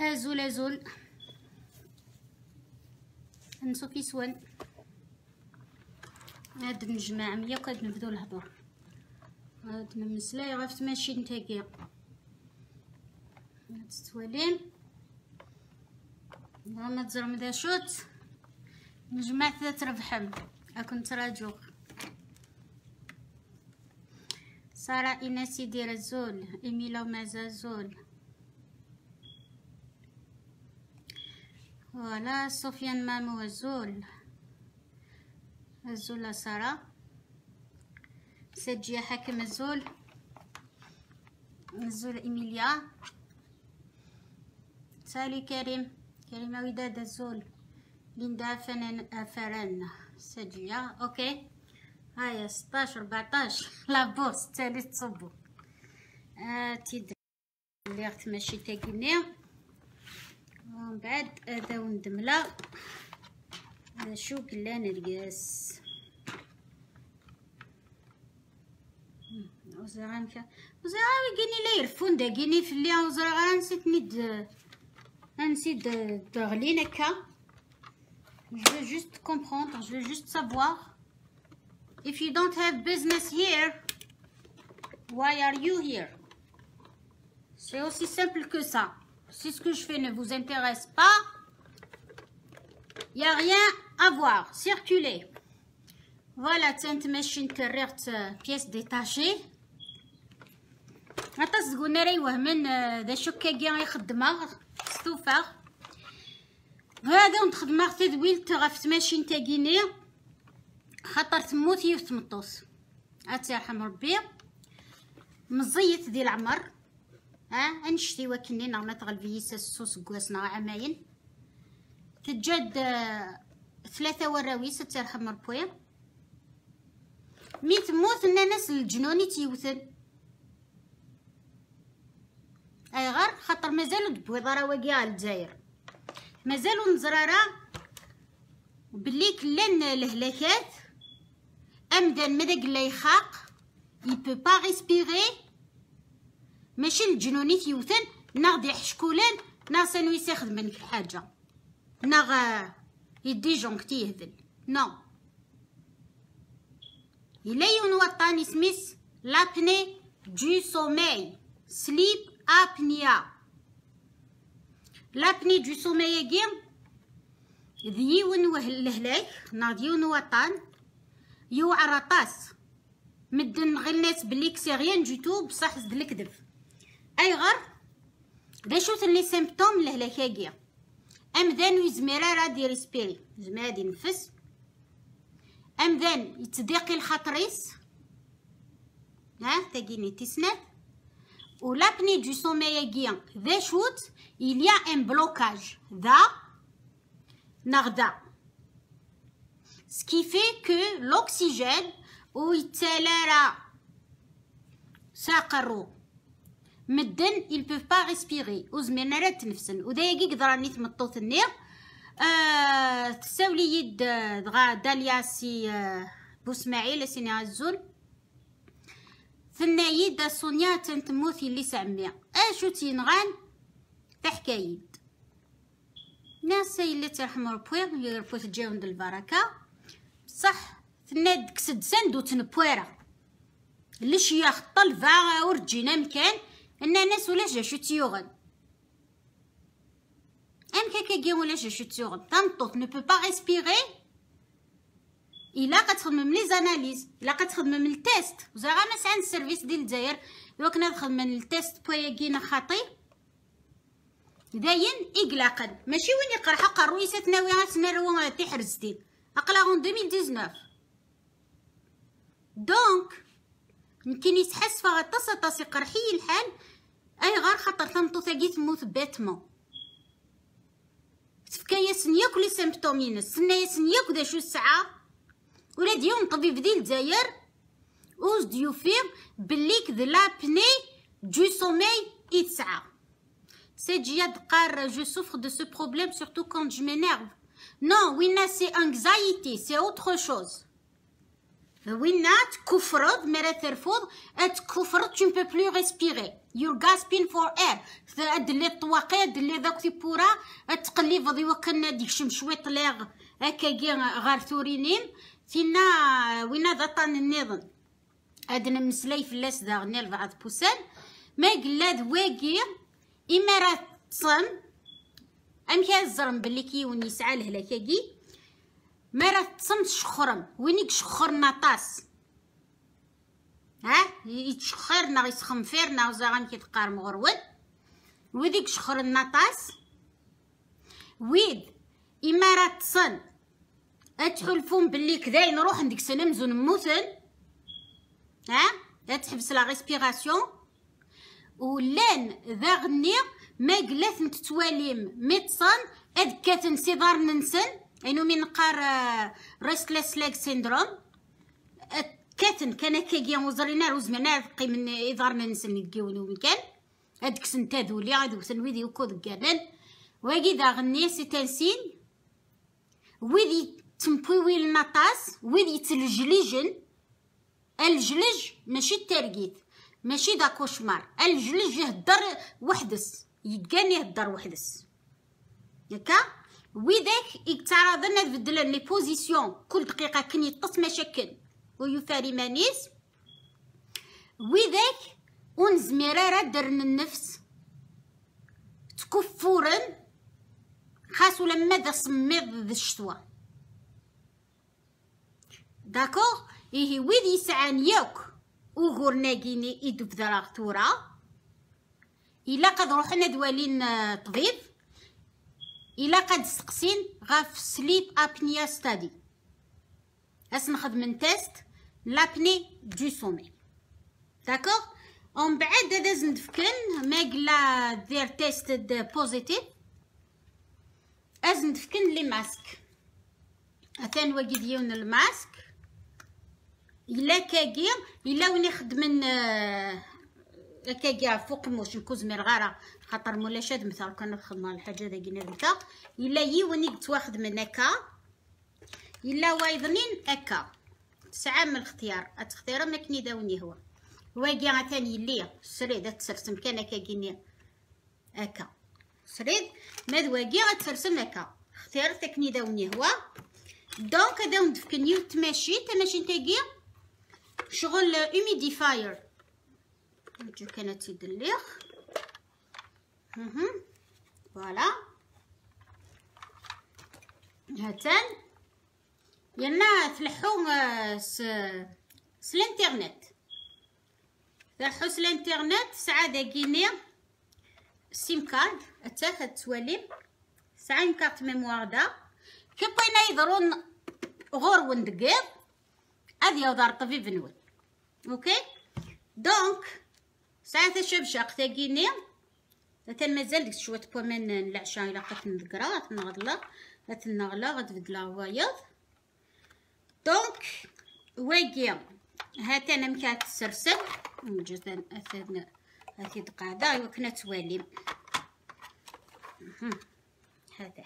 ازول ازول نسو في سوان. هاد نجمع مية وقد نبدو الهضر هاد نمسلاي غاف ماشي نتاكيا هاد السوالين. ما تزرم ذا شوت. نجمع ثلاث ربحم. أكون تراجوك. سارة إنسي دير الزول. إميلا ومازا زول فوالا سفيان مامو الزول الزول سارة. سجيا حاكم الزول. الزول إميليا سالي كريم. كريمة وداد الزول. ليندا فنان فران سجيا أوكي. هايا ستاش ربعتاش لابوس تالي تصبو آه تيد. اللي ماشي تاكيني ومن بعد هذا وندملا هذا شو قلا نرقص وزران كا وزران كيني لا يرفون داكيني في اللي وزران نسيت نيد نسيت دغلين هكا Je veux juste comprendre, je veux juste savoir If you don't have business here, why are you here? C'est aussi simple que ça. Si ce que je fais ne vous intéresse pas, il n'y a rien à voir. Circulez. Voilà, تنت ماشي نكررت بيس ديتاشي عطا تقولنا راه يوهمن ذا شكاكي يخدمها ستوفا هذا ونتخدمها تدويل غف تماشي نتاكيني خاطر تموت يوث تمطوس اترحم ربي مزيت ديال العمر ها؟ انشتي وكني نغمة غلفيس السوس قواسنا عماين تجد ثلاثة وراويس ترحم ربي مي تموت الناس الجنوني تيوثن. أي غير خاطر مازالو دبويضة راه واقعه الجزائر. مازالو نزرارا بلي كلان الهلاكات أمدان مداك لا يخاق peut pas respirer. ماشي الجنوني تيوثن ناغ دي حشكولان ناغ سانويس يخدمن في حاجة ناغ يدي جونك يهذل نو إلا يون وطاني سميس لابني دو سومي سليب أبنيا. لابني دو سومي كيم ديون وهل الهلاك ناغ ديون وطان. يوعر طاس مدن غير الناس بلي كسي غيان جيتو بصح زد الكذب أي غير دا شوت لي سيمبتوم لهلاكاكيا امذان يزميرا راه دي ريسبيري. زميرا دي نفس. امذان يتضيقي الخطريس. ها تاكيني تسنات و لابني دو سومياكيا ذا شوت يليا ان بلوكاج ذا نغدا ce qui fait que l'oxygène ويتسالى ساقرو مدن ils peuvent pas respirer وزمينا راه تنفسن. ودايقي قدراني تمطوط النير. آه تساولي يد دغا داليا سي آه بوسماعيل سيني عزول ثنايد دا سونيا تنتموثي اللي سعمية. أشو تينغان؟ تحكايد ناس اللي ترحم ربوي اللي ربوي تجاوند البركة. صح تناد كسد سندو تنبويرا ليش يا طلفا ورجينا مكان؟ ان ناس ولا جا شو تيوغن ام كاكا كي ولا جا شو تيوغن تنطوط نو بو با ريسبيري الا كتخدم لي زاناليز الا كتخدم من التيست وزا ما سان السيرفيس ديال الجزائر الا كنا نخدم من التيست بويا خاطي داين اقلاقا ماشي وين يقرا حق الرويسات ناوي غاتنا روا تحرزتين اقلا غون 2019 دونك يمكن يتحس فغا طاسا طاسي قرحي الحال اي غير خاطر تنطو ثاقي تموت باتمون تفكايا سنياك لي سيمبتومين سنايا سنياك دا شو الساعة ولا ديون طبيب ديال الجزائر اوز ديو فيغ بليك ذ لابني دو سومي يتسعى سي جياد قار جو سوفر دو سو بروبليم سورتو كونت جو مينيرف Non, Winna, c'est anxiety, c'est autre chose. Winna, تكفرض مرة ترفض تكفرض tu ne peux plus respirer you're gasping for air. دلي الطواقي دلي ذاك تقلي فضي وكان ديك شمشويط ليغ هكاكي غار ثورينيم تينا وين ذا طان النظام ادنا مسلاي فلاس داغني لبعض بوسان ما قلاد واقي اما راه تصم ام كازرم بلي كيون يسعى لهلاكاكي ما راه تصم تشخرم وينيك شخرنا طاس ها؟ يتشخرنا يسخم فيرنا وزاغم كيتقار مغرود وديك شخر النطاس ويد إما راه تصن. أتحلفون بلي كذا نروح نديك سنة مزون نموتن ها؟ تحبس لا ريسبيراسيون؟ ولان ذا غني ما قلات نتتواليم ميتصان اد كاتن سيدار ننسن انو من قار ريستلس لاك سيندروم كاتن كان كيجي وزرينا وزمنا قي من إدار ننسن نتقيونو مكان. هاديك سنتا دولي غادي وسن ويدي وكود كانن واقي دا غني سي تنسين ويدي تمبوي النطاس ويدي تلجليجن الجلج ماشي الترقيت ماشي دا كوشمار. الجلج يهدر وحدس يتقاني يهدر وحدس. ياكا ويداك يتعرضنا تبدل لي بوزيسيون كل دقيقة كن يطس مشاكل. ويفاري مانيس وذاك ونزميرا درن النفس. تكفورا خاصو لما دا سميض ذا الشتوى. داكو إيه ويد يسعان يوك وغور ناقيني إدو بذراغ تورا. إلا قد روحنا دوالين آه، طبيب. إلا قد سقسين غاف سليب أبنيا ستادي. أس نخدم تيست l'apnée du sommeil d'accord ومن بعد هذا ندفكن ما قلا دير تيست بوزيتيف. از ندفكن لي ماسك. اثان واقي الماسك. إلا كاكي إلا وين يخدمن كاكي فوق موش نكوز مرغاره خاطر مولا شاد مثال كنا خدمه الحاجة ذا كينا ديكا إلا يي وين يتواخد من هكا. إلا وايضنين هكا. تسعة من الاختيار. اتختار ما كني داوني هو. واقي عتاني لي سريد. تسرسم كان كاكيني اكا سريد. ماد واقي غتسرسم اكا اختيار تكني داوني هو. دونك هذا ندفكنيو تماشي تماشي نتاقي شغل اوميديفاير نجو كانت يدليخ. فوالا. هاتان. يلا تلحو س س الانترنت. تلحو س الانترنت. ساعة داكيني سيم كارد. اتاخد تواليم ساعة كارت ميموار دا. كيبغينا يضرون غور وندقير هذه يوضار طبيب نول أوكي؟ دونك ساعة شبشق تاقيني مثلا مازال ديك شوية بومين العشاء إلى قلت نذكرها تنغضلا تنغلا غتبدلا وايض دونك واقي. هات أنا مكات السرسل نجد اثنا هاتي قاعدة. وكنا توالي. هذا.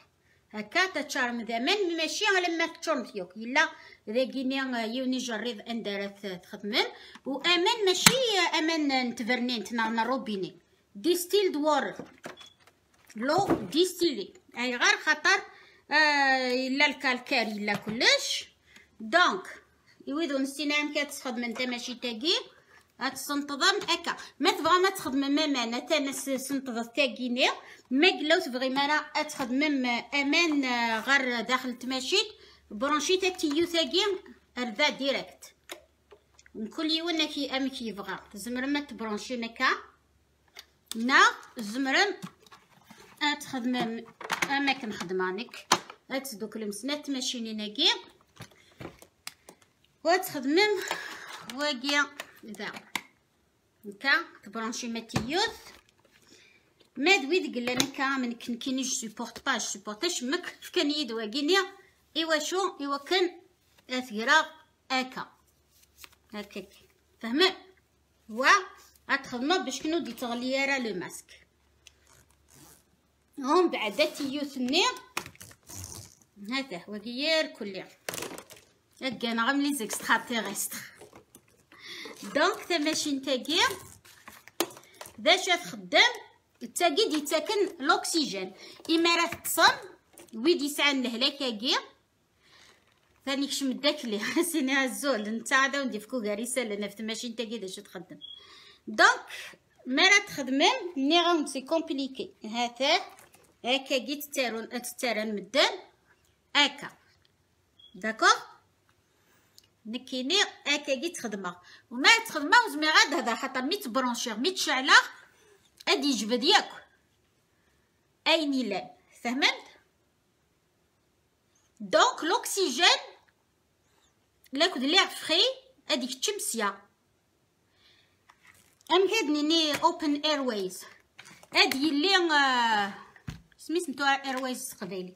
هكا تشارم ذمن ماشي على ما تشرم فيك إلا ذاكيني يوني جريض اندرت تخدمن وامان ماشي أمان نتفرنين تنعنا روبيني ديستيلد وور لو ديستيلي اي غير آه الا الكالكاري الا كلش دونك يويدو نستينا كتخدم انت ماشي تاكي هتسنتظم هكا ما تبغى ما تخدم ماما تا سنتظر تاكيني ما قلاو تبغي مرا تخدم أمان غير داخل تماشيت برونشيت تيو تاكي اردا ديريكت كل يوم كي ام كي يبغى زمر ما تبرونشي مكا نا زمرم اتخدم اماكن خدمانك. اتدوك المسنات ماشيني ناكي وتخدمم واقيا ذا. هكا تبرونشي ماتيوث ما دويد قال لنا كا من كن كيني جو سوبورت با جو مك. فكان يد واقينيا إيوا شو؟ إيوا كان اثيرا اكا هكاك. فهمت؟ و غتخدمو باش كنو دي تغليارا لو ماسك. ومن بعد تيوث ني هذا هو غير كلي. أنا غير لي زيكسترا تيريستر دونك تا ماشي نتاكي باش تخدم تاكي دي تاكن الأكسجين. إما راه تصم ويد يسعى الهلاكاكي ثاني كش مداك لي. سيني هزول نتا عدا وندي فكو كاريسه لأن في ماشين تاكي داش تخدم. دونك ما راه تخدمم ني غاون سي كومبليكي هاتا هكا كي تتارون تتارن مدان هكا داكوغ نكيني هكا كي تخدمها وما تخدمها وزمي غاد هذا خاطر مي تبرونشيغ مي تشعلها ادي يجبد ياك اين لا فهمت دونك لوكسيجين لاكود ليغ فري هاديك الشمسيه أم هادني ني اوبن اير ويز هادي اللي آه سمي سميتو اير ويز قبيلي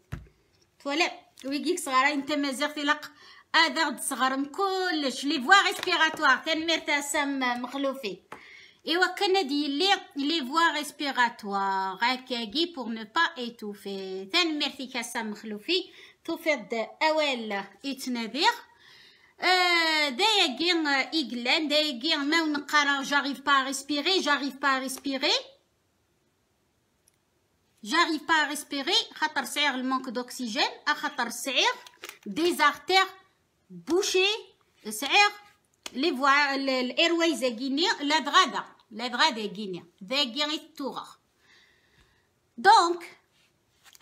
فوالا ويجيك صغار أنت مازال تلق هذا صغر كلش. لي فوا ريسبيراتوار كان مرتسم مخلوفي. إيوا كان دي لي فوا ريسبيراتوار هكاكي بور نو با ايتوفي ثان ميرتي كاسا مخلوفي. تفض اوال يتنابيغ دايا كين إيغلان دايا كين ما نقرا جاريف با ريسبيري جاريف با ريسبيري جاريف با ريسبيري خاطر سعير المونك دوكسيجين خاطر سعير دي زارتير بوشي سعير لي فوا الايرويز كيني لا دغادا لا دغادا كيني ذا كين توغ دونك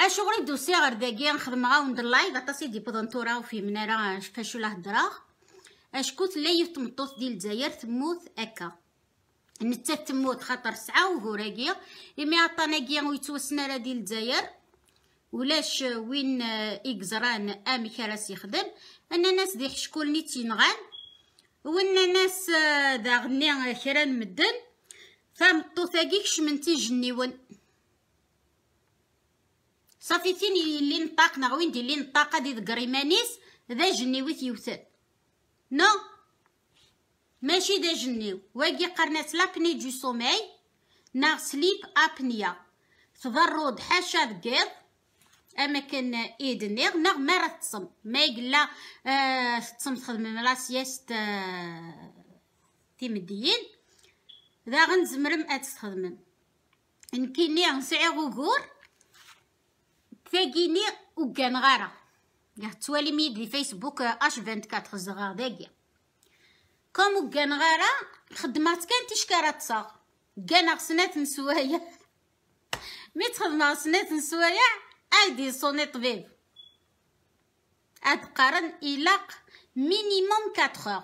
اشغل دوسي غير داكي نخدم غا وندير لايف عطاسي دي بضنطوره وفي مناره فاشو له هضره أشكوت لا يتمطوط ديال الجزائر تموت هكا. نتا تموت خاطر سعة وهوراكي إمي عطاناكي ويتوسنا راه ديال الجزائر. ولاش وين إكزران أمي كراس يخدم. أن ناس دي حشكول ني تينغان وأن ناس دا غني كران مدن. فمطوثاكي كشمنتي جنيون صافي تين اللي نطاق وين دي اللي نطاق دي ذكري مانيس. ذا جنيوي يوثد نو. ماشي دا جنيو. واقي قرنات لابني دو سومي ناغ سليب أبنيا. تضرود حاشا ذكيض أما كان ايدنيغ ناغ ما راه تصم ما يقلا آه تصم تخدم لا سياست آه تيمديين ذا غنزمرم اتخدمم نكيني نسعي غوغور. تاقيني وكان غارة. قاع توالي ميد لي فيسبوك اش 24 الزغار داكيا كوم وكان غارة خدمات كان تشكارة تصاغ. كان سنات نسوايا. مي تخدم سنات نسوايا ايدي صوني طبيب اد قارن إلاق مينيموم 4 اور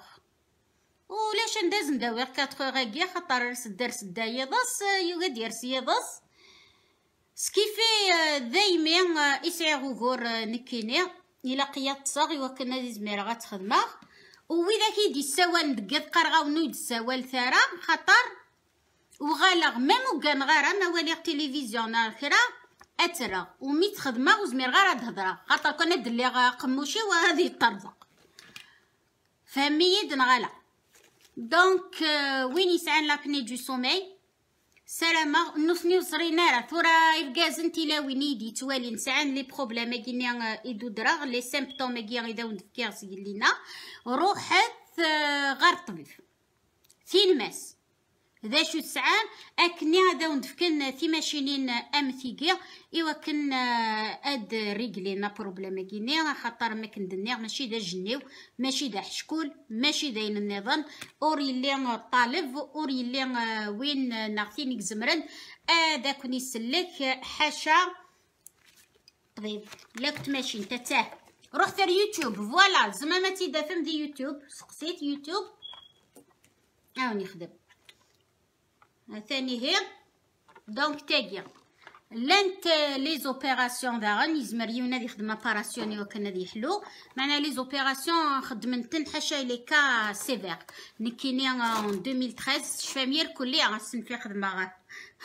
ولاش نداز نداوي 4 اور هاكيا خاطر سدار سدا يضص يوغا دير سيضص سكيفي دايما يسعي غوغور نكيني إلا قياد تصاغي وكنا دي زميرة غتخدمه. وإذا كي دي سوال ندقد قرغا ونو السوال ثارا خطر. وغالغ ميم وكان غارة ما والي تلفزيون كرا أترا ومي تخدمه وزمير غارة تهضرا خاطر دلي قموشي وهذه الطرزق فهمي نغالا دونك وين يسعان لابني دو سومي سلامة نوثني وصرينا راه ثورا يفكازن تيلاوين يدي توالي نسعان. لي بروبليم كينيا يدو درا لي سيمبتوم كيا إذا وندفكيغ لينا. روحت غار الطبيب فين ماس؟ ذا شو تسعان أكني هذا وندفكن في ماشينين امثيكي ايوا كن أد ريغلينا بروبليم كيني خاطر ما كندني ماشي دا جنيو ماشي دا حشكول ماشي داين النظام أور يلي طالب أور يلي وين ناغتينيك زمرن هذا كوني سلك حاشا. طبيب لا كنت ماشي انت تاه رحت اليوتيوب فوالا. زعما ما تيدافم دي يوتيوب سقسيت يوتيوب. هاوني خدم. ثاني هي دونك تاقيا لانت لي زوبيراسيون داغن يزمر يونا دي خدمه باراسيوني وكنا دي حلو معنا لي زوبيراسيون خدمنتن حاشا لي كا سيفير نكيني ان 2013 شفامير كلي غنسن في خدمه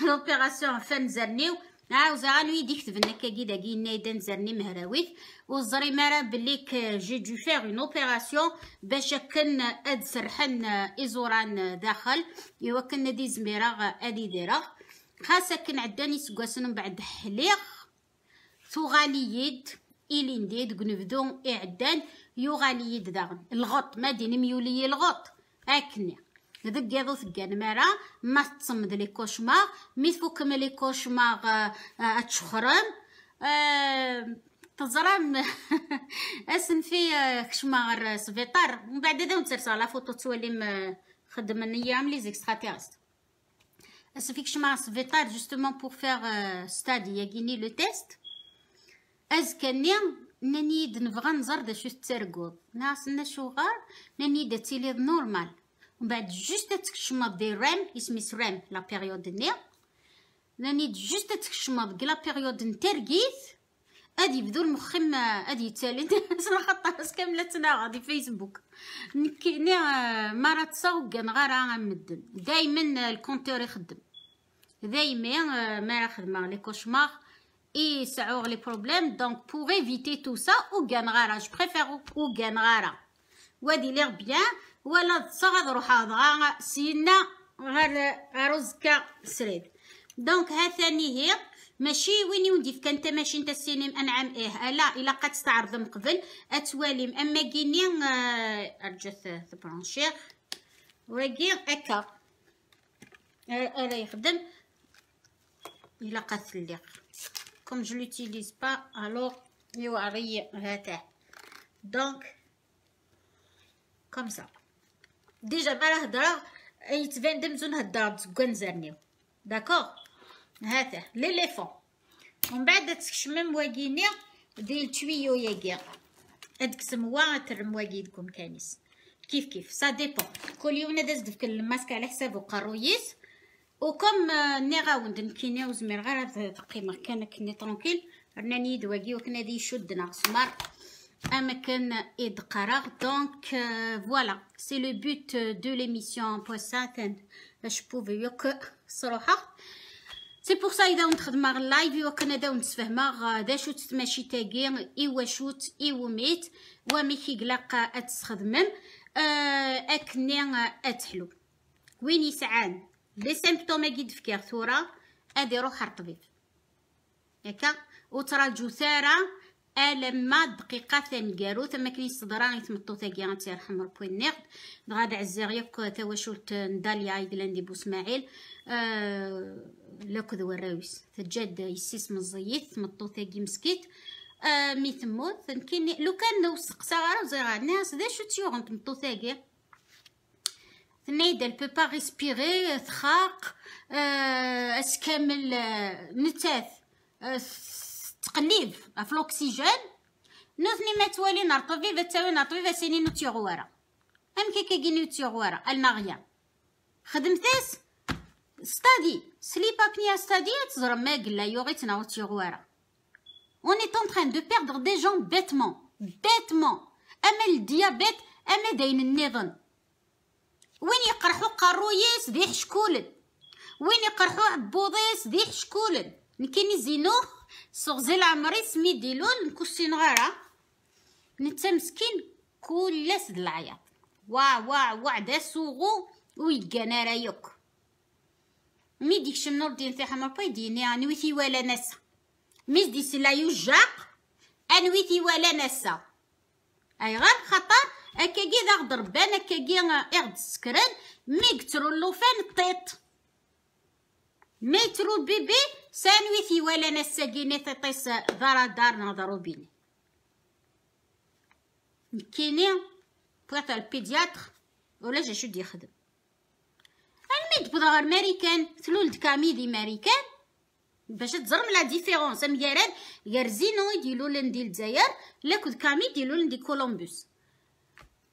لوبيراسيون فان زرنيو عاوزة غنوي ديك تبنا كاكي داكي نايدان زرني مهراويت وزري مارا بليك جي دو فيغ اون اوبيراسيون باش كن اد سرحن ازوران داخل ايوا كنا دي زميرة ادي ديرا خاصة كن عداني سكواسن بعد حليغ ثغاليد إلي نديد قنفدو إعدان يغاليد داغن الغط ما دين ميولي الغط أكني ذك يضو ثقان مرا ما تصمد لي كوشماغ مي تفوكم لي كوشماغ اتشخرم أه تزرم اسن في كشماغ سفيطار من بعد هذا ونتسرسا لا فوتو تولي خدم نيام لي زيكستراتيرست اسن في كشماغ سفيطار جوستومون بور فيغ ستادي ياكيني لو تيست از كاني ناني نبغى نزر دا شو ترقوض ناس نشو غار ناني دا تيلي نورمال ومن بعد جوست تكشمض دي رام اسميس رام لا بيريود ني راني جوست تكشمض لا بيريود نترقيت ادي يبدو المخم ادي يتالي خاطر كامله تنا غادي فيسبوك نكيني مرة تصوق غارة مدن دايما الكونتور يخدم دايما ما خدمة لي كوشمار سعوغ لي بروبليم دونك بوغ ايفيتي تو سا أو كان غارة جو بريفير أو كان غارة وادي ليغ ولا تصغد روح هذا سينا غير رزكا سريد. دونك ها ثاني هي ماشي وين يودي كانت ماشي أنت السينم أنعم؟ إيه لا إلا قد تستعرض من قبل. اتواليم أما كيني ارجث تبرونشيغ وكي هكا الا يخدم. إلا قد تليق كوم جو لوتيليز با الوغ يوري هاته دونك كوم سا ديجا ما راه هضره يتبان دمزو نهضر بزكان زرنيو داكوغ هذا ليليفون ومن بعد تكشمم واكيني ديال تويو ياكي هاديك سموا ترم واكي تكون كانيس كيف كيف سا ديبون كل يوم داز دفك الماسك على حسابو قرويس وكم ني غاوند نكيني وزمير غير هاد القيمه كان كني ترونكيل رناني دواكي وكنا دي شد ناقص مار قراغ دونك فوالا سي لو بوت دو ليميسيون بوساتن باش بوفي يوك صراحة سي بور سا اذا نخدم اللايف ايوا كنا داو نتفاهما دا شوت تماشي تاكي ايوا شوت ايوا ميت ومي كيقلاق اتستخدمم اكني اتحلو وين يسعان لي سيمبتوم كي دفكير ثورا ادي روح الطبيب ياكا وترى جثاره الما دقيقة ثاني قالو ثم كاين صدران يتمطو ثاقي غاتي يرحم ربي النقد غاد عزيغ ياك تواشلت نداليا يدلان بو إسماعيل. آه لكذ وراويس. تجاد يسيس مزيت تمطو ثاقي مسكيت. آه مي كاين لو كان لو سقسا غارو زي الناس ذا شو تيوغ تمطو ثاقي؟ تنيد البو با ريسبيري ثخاق. آه أسكامل آه نتاث آه تقليب في الأكسجين. نوثني ما توالي نار طبيبة تاوي نار طبيبة سيني نوتيو غوارا ام كي نوتيو غوارا المغيا خدمتاس ستادي سليب ابنيا ستادي تزرم ما قلا يوغي تناوتيو غوارا On est en train de perdre des gens bêtement, bêtement. أما الديابيت أما داين النظام وين يقرحو قرويس ذي حشكولن وين يقرحو عبوضيس ذي حشكولن نكيني زينوه صغزي عمري سمي ديلون نكوسين غارة نتا مسكين كل سد العياط. وا وا وا دا سوغو ويقانا رايوك مي ديك شمنور دين في حمر باي ديني انويتي ولا نسا ميز دي سلا يوجاق انويتي ولا نسا أي غير خطر أكاكي ذا غدر بان اكاكي اغد سكران مي قترو اللوفان طيط. مترو بيبي سانويثي ولا نساقيني تطيس ذرا دار نهضرو بيني. كيني بغيت البيدياتر ولا جا شو يخدم. الميد بضغر ماريكان ثلولد كاميدي ماريكان باش تزرم لا ديفيرونس. مياران غير زينو يديرو لندي الجزائر لاكود كامي يديرو لندي كولومبوس.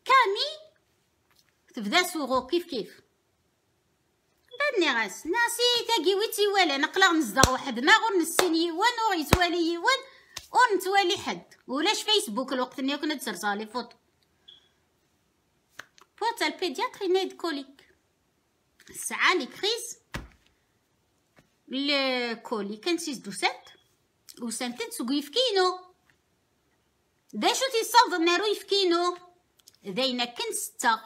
كامي تبدا سوغو كيف كيف. بدني غاس. ناسي تاقي ويتي ولا نقلا نزدغ واحد ما غور نسين يوان و يتوالي يوان و نتوالي حد. ولاش فيسبوك الوقت اللي كنا تسرسالي فوتو فوتا البيدياتري نايد كوليك. الساعة لي كريز. الكولي كان سيس دو سات و سانتين سوق يفكينو. دا شو تيصاوب نارو يفكينو. داينا كان ستة.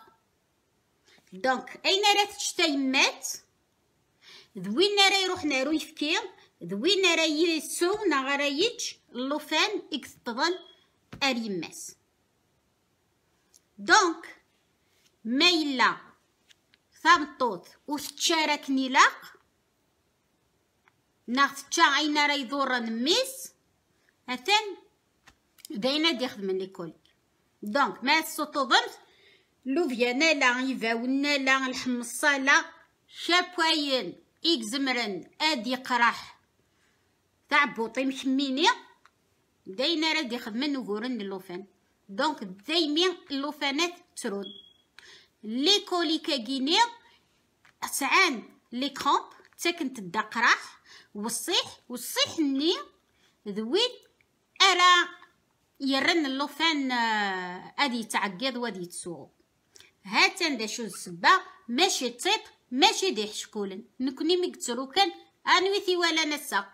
دونك أين راه تشتا يمات ذوين راه يروح نارو يفكي ذوين راه يسو راه يتش اللوفان اكتظل اريماس دونك ما إلا ثابطوت وتشارك نيلاق ناخت تشا عينا راه يدور نميس هاتن داينا دي يخدم ليكول دونك ما ظن لوفيا نالا يفاونا لا الحمصالة إكزمرن آدي قراح. تاع بوطي مكميني داينا راه يخدمن وقورن اللوفان. دونك دايمي اللوفانات ترون. لي كولي كاكيني سعان لي كرومب تاكن تدا قراح والصيح والصيح ني ذوين ارا يرن اللوفان آدي تعقد وادي تسوق هاتن دا شو السبة ماشي تيط ماشي دي حشكولن نكوني مكترو كان انويثي ولا نسا.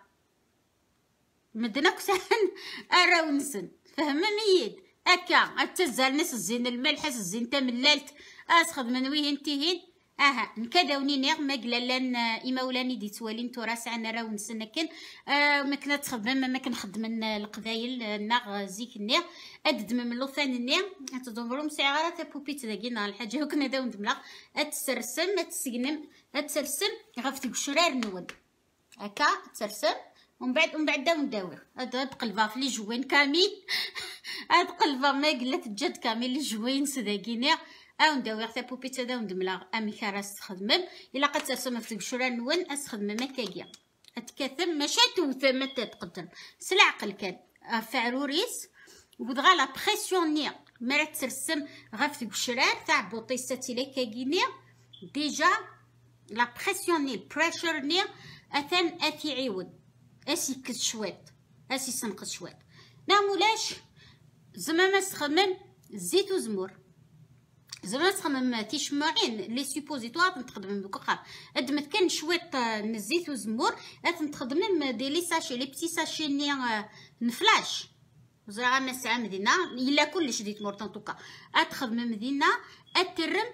مدنا كسان أراو نسن. فهمة ميد. أكا. أتزال ناس الزين الملح الزين تملالت أسخد من ويه انتهين أها نكداوني نيغ ما قلالان ايماولاني دي توالين تراس عنا راو كان آه ما كنا تخدم ما كنخدم القبايل ناغ زيك النيغ ادد من لوفان النيغ تدمرو مسعارة تابوبيت داكي نهار الحاجة وكنا داون دملا أتسرسم أتسقنم أتسرسم غف تقشرار نود هكا تسرسم ومن بعد ومن بعد داون داوي هاد قلبا في لي جوين كامل هاد قلبا ما قلت جد كامل لي جوين سداكينيغ أو نداوي حتى بوبيتا دا وندملا أميكا راس تخدمم. إلا قد ترسم في الشورى نون استخدم مكاكيا اتكثم ماشي توثم ما تقدم سلعقل كان. فعروريس وبدغا لا بريسيون نيا. مرا ترسم غاف الشرار تاع بوطيساتي لي كاكيني ديجا لا بريسيون ني بريشر ني أثن أتي عيود أسي كس شويط. أسي سنقص شويط. نعمولاش زعما ما استخدم زيت وزمور. زعما تخمم تيشمعين لي سوبوزيتوار تخدم بكخا قد ما كان شويط نزيت وزمور تخدم دي لي ساشي. لي بتي ساشي ني نفلاش زعما ما ساعة مدينة. إلا كلش ديت مورطون توكا. اتخدم مدينة. اترم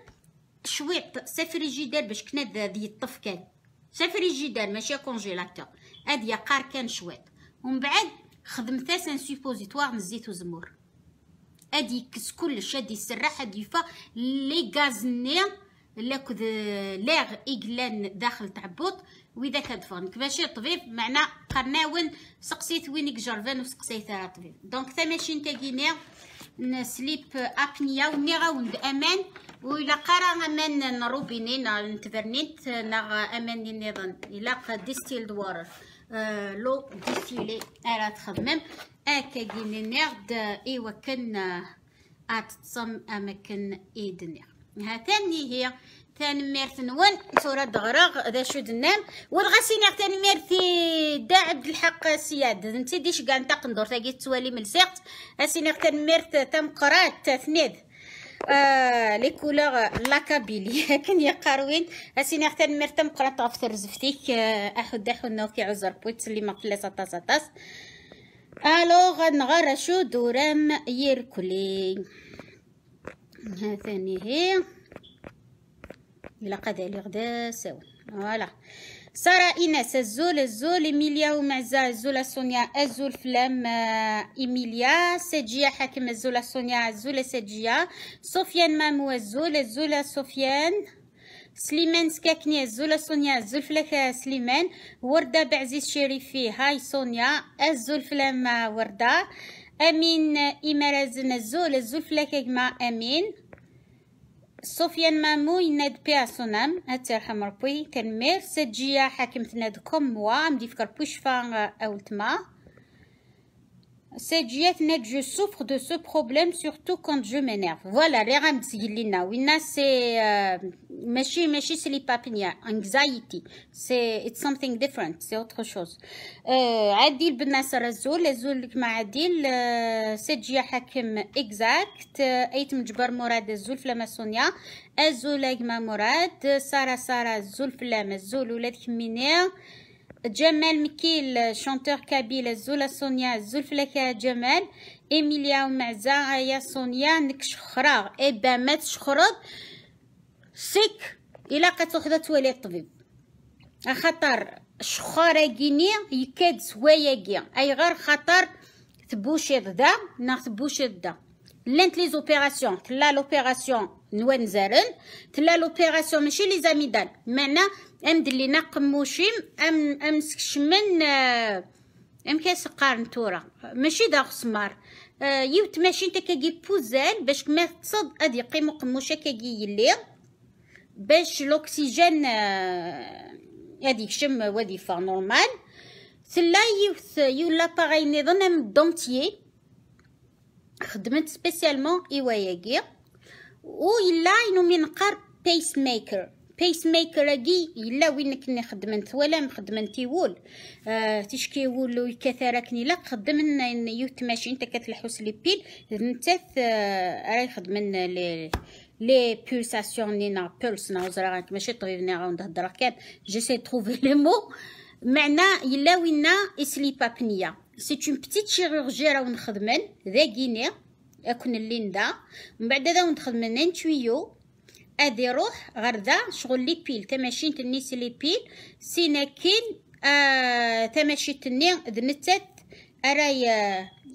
شويط سافريجيدير باش كنا دي الطف كان. سافريجيدير ماشي كونجيلاتور. ادي قار كان شويط ومن بعد خدمت سان سوبوزيتوار نزيت وزمور ادي يكس كلش ادي يسرح ادي يفا لي غازني لاكد لاغ اقلان داخل تعبوط وإذا كدفغنك ماشي طبيب معنا قرناون سقسيت وينك جرفان وسقسيت راه طبيب. دونك ثماشي نتاكيني نسليب ابنيا وني غاوند أمان وإلا قرا أمان نروبيني نتفرنيت نغ أمان النظام الا ديستيلد وارر آه لو ديستيلي ارا تخدمم اكا كيني نغد ايوا كن اتتصم امكن ايدني ها ثاني هي تنميرت نون صورة دغرغ ذا شو دنام والغسيني تنميرتي دا عبد الحق سياد انت ديش كاع نتا قندور تاقي توالي من سيقت اسيني تنميرت تم قرات تثنيد آه لي كولور لاكابيلي كن يقاروين اسيني تنميرت تم قرات غفتر زفتيك. آه احد احد نوكي عزر بويت اللي ما قلت سطاس سطاس ألوغ نغرشو دورام يركلي ثاني هي. إلا قد لي غدا سوا فوالا. سارة إيناس الزول الزول إيميليا ومعزة الزول سونيا الزول فلام إيميليا. سجيا حاكم الزول سونيا الزول سجيا سفيان مامو الزول الزول سفيان سليمان سكاكني الزول سونيا الزول فلاك سليمان. وردة بعزيز شريفي هاي سونيا. الزول فلام وردة. أمين إمارزن الزول الزول فلاك أمين. سفيان مامو يناد بيا سونام اترحم ربي تنمير سجيا حاكم تناد كوم موا مدي فكر بوش فان اولتما سجيات ناد جو سوفر دو سو بروبليم سورتو كونت جو مينيرف فوالا ري غام تسيل لنا وينا سي ماشي ماشي سي لي بابينيا انكزايتي سي اتس سامثينغ ديفرنت سي اوتر شوز عديل بن ناصر الزول الزول كما عديل سجيا حاكم اكزاكت ايت مجبر مراد الزول في الماسونيا الزول كما مراد سارة سارة الزول في الزول ولاد كمينير جمال مكيل شونتور كابيل الزولة سونيا الزلفلكة جمال إيميليا ومعزة يا سونيا نك شخراغ إبا ما تشخرض سيك إلا قد تولي الطبيب خطر شخارة جيني يكاد سوايا أي غير خطر تبوشي ذا نا تبوشي ذا لانت لي زوبيراسيون كلا لوبيراسيون نوان زارن تلا لوبيراسيون ماشي لي زاميدال معنى ام دلينا قموشيم ام شمن أم كاس قارن تورا. ماشي دا خسمار. آه يوت ماشي انت كاكي بوزال باش كما تصد ادي يقيمو قموشا كاكي يلي باش لوكسيجين هادي كشم وظيفة نورمال. سلا يوث يو لاباغي نظن دونتيي خدمت سبيسيالمون ايواياكي و يلا ينو من قار بيس ميكر بيس ميكر اكي يلا وين كني خدمت ولا مخدمنتي وول آه تشكي وول كثركني لا خدمن يوت ماشي انت كتلحوس لي بيل نتاث آه راي خدمن لي لي بولساسيون نينا بولس ناوزرا ماشي طويل نعاود نهضر كان جيسي تروفي لي مو معنى يلا وينا اسلي بابنيا سي اون بتيت شيروجي راهو نخدمن ذا كيني اكون ليندا من بعد هذا ونخدمن انتويو أدي روح غردا شغل لي بيل تماشين تنيس لي بيل سينا كين آه تماشي تني ذنتت أراي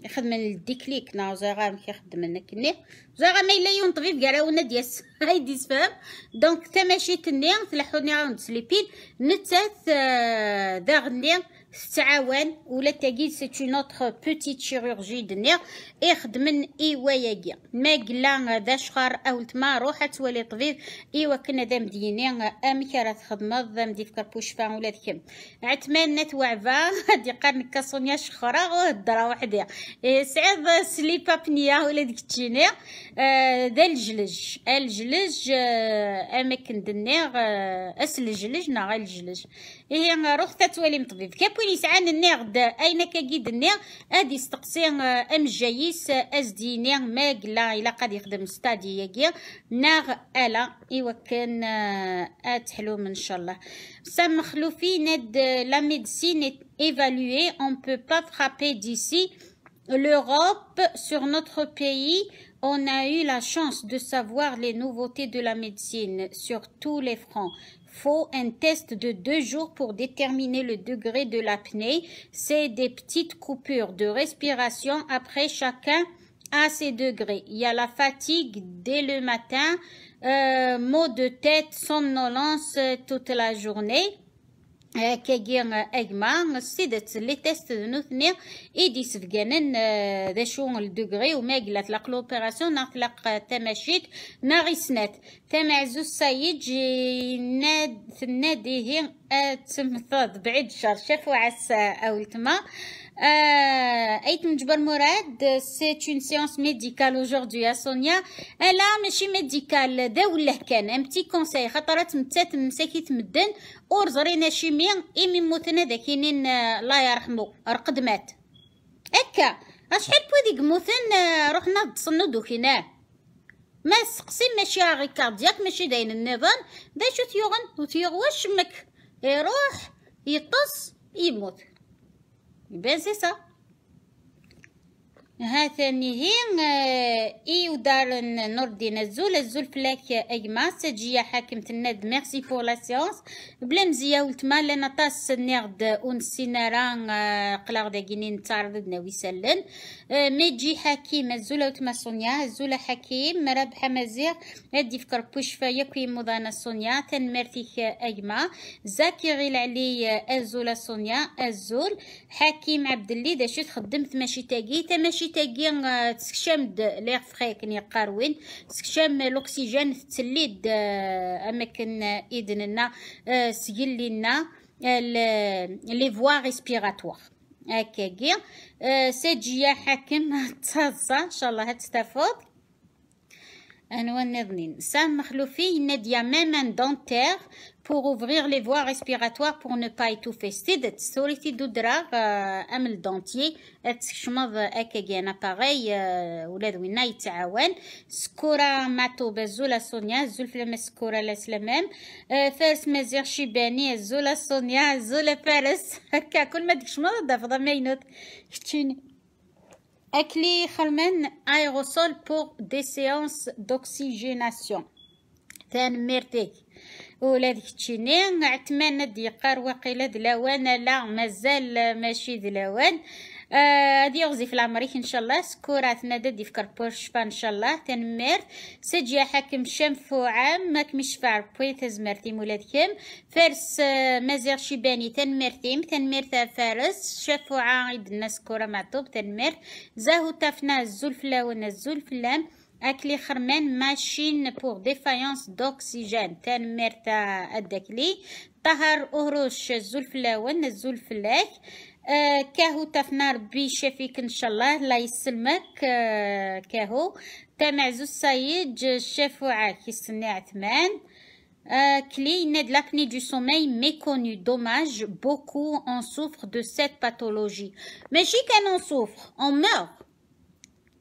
خدمة الديكليك نا زغا مكي خدمنا كني زغا ما إلا قراونا دياس هاي ديس فهم؟ دونك تماشي تني تلحوني عاود سليبين نتات آه داغني تعاون ولا تاكيد سي اون اوتر بوتيت شيروجي دنيا يخدمن إيواياكي. ما قلا ذا شخر أو تما روح تولي طبيب إيوا كنا ذا مديني أمك راه تخدمض مدي فكر بوشفا ولا ذكم عتمان توعفا هادي قرن كاسونيا شخرا وهدرا وحدي سعيد سليبا بنيا ولا ديك تشيني. آه ذا الجلج. الجلج آه أماكن دنيا آه اسل الجلج نا غير الجلج. هي روح تتولي مطبيب كابوين يسعان النغد أين كاكيد النغ ادي يستقسي أم جايس ازديني ما قلا إلا قد يخدم ستادي ياكي. ناغ ألا إيوا كان اتحلو إن شاء الله. سام مخلوفي ند لا ميديسين évaluée on peut pas frapper d'ici. l'Europe sur notre pays on a eu la chance de savoir les nouveautés de la médecine sur tous les fronts. Faut un test de deux jours pour déterminer le degré de l'apnée. C'est des petites coupures de respiration après chacun à ses degrés. Il y a la fatigue dès le matin, euh, maux de tête, somnolence toute la journée. كاكي اجما سيدت لي تيست نوثني ايدي سفقانن ذا شو الدوغري وما قلت لق لوبيراسيون نطلق تماشيت ناغي سنات تمعزو السيد جي ناد النادي هي تمثض بعيد شهر شاف وعس اولتما ايت مجبر مراد سي اون سيونس ميديكال اوجوردي سونيا لا ماشي ميديكال دا ولا كان ام بتي كونساي خاطرات متات مساكي تمدن اور زرينا شيمي ايمي موتنا داكينين الله يرحمو رقدمات هكا اشحال بوديك موثن رحنا تصنو كينا ما سقسي ماشي غي كاردياك ماشي داين النظام دا شو ثيوغن وثيوغ واش مك يروح يطص يموت يبان سي سا ها ثاني اي ودار نوردي نزول الزول فلاك اجما سجيا حاكم الناد ميرسي فور لا سيونس. بلا مزيا ولتما لنا طاس نيغد أون سينارا قلاغ داكينين ويسلن ميجي حكيم الزول ولتما سونيا الزول حكيم رابحة مزيغ هادي فكر بوشفا يكوي مضانا سونيا تنمرتيك اجما زاكي غيل علي الزول سونيا الزول. حكيم عبد اللي دا شو تخدمت؟ ماشي تاقي ماشي تاكي تسكشامد ليغ فخي كني قاروين تسكشام الاكسجين تسليد اماكن ايدننا سجلنا لي فوا ريسبيراتوار هكاكي سجيا حاكم تصاصا ان شاء الله هتستفاد دونتير pour ouvrir les voies respiratoires pour ne pas étouffer. ستيدت سوريتي دودرا ام الدونتي تشمض اكاكي ان اباغي ولاد وينا يتعاون سكورا ماتو بزولا سونيا زول فلما سكورا لا سلامام فارس مزيغ شيباني زولا سونيا زولا فارس هكا كل ما ديك شمض دافضا ماينوت كتشيني أكلي خرمان aérosol pour des séances d'oxygénation. ثان ميرتيك ولا ديك تشيني عتمان ديقار وقيلة دلاوان لا مازال ماشي دلاوان آه يغزي في العمريك إن شاء الله. سكورات نادى في كربور شفا إن شاء الله. تنمرت سجيا حاكم شنفو عام. ماك مش فار بويت زمرتي مولاتكم فارس آه مازيغ شيباني. تنمرتيم تنمرت فارس. شافو عايد الناس كورة معطوب. تنمرت زاهو تافنا. الزلفلاون الزلفلام أكلي خرمان. ماشين بور ديفايونس دوكسيجين تنمرت اداكلي طهر أهروش. الزلفلاون الزلفلاك آه كاهو تفنا ربي شافيك ان شاء الله الله يسلمك آه كاهو تمعزو السيد شافو عاك يستنى عثمان Euh, clé de l'apnée du sommeil méconnue. Dommage, beaucoup en souffrent de cette pathologie. Mais si qu'on en souffre, on meurt.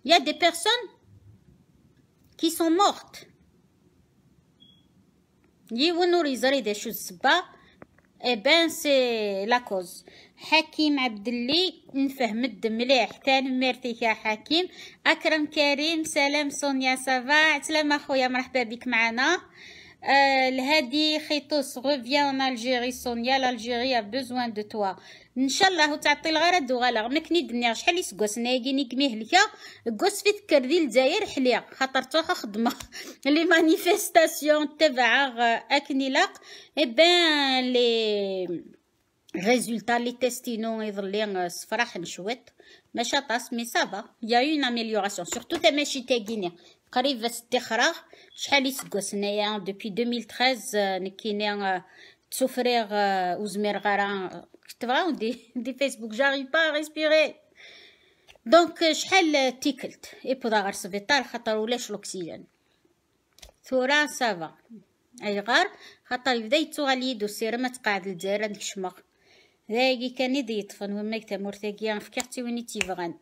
Il y a des personnes qui sont mortes. Eh Ben, c'est la cause. حكيم عبد اللي نفهم الدم مليح تاني ميرتيك يا حكيم اكرم كريم سلام سونيا سافا سلام اخويا مرحبا بك معنا الهادي خيطوس غوفيان ان الجيري سونيا a besoin de toi. ان شاء الله تعطي الغرا دوغالا مكني دنيا شحال يسقوس نايقيني كميه لكا قوس في تكر ديال الجزائر حليا خاطر توخا خدمه لي مانيفيستاسيون تبع لاق اي بان لي ريزولتا لي تيستينو يظلي صفراح نشوت ماشي طاس مي سافا يا اون اميليوراسيون سورتو تا ماشي تاكيني قريب استخراج شحال يسقوس هنايا دوبي 2013 نكيني تسوفريغ وزمير غارا كتبغاو دي دي فيسبوك جاري با ريسبيري دونك شحال تيكلت بودا غير سبيطار خاطر ولاش لوكسيجين ثورا سافا اي غار خاطر يبدا يتوغالي يدو السير ما تقعد الجزائر هذيك شماغ ذاكي كان يدي يطفن وما يكتمر ثاكيا فكرتي وين Khermen,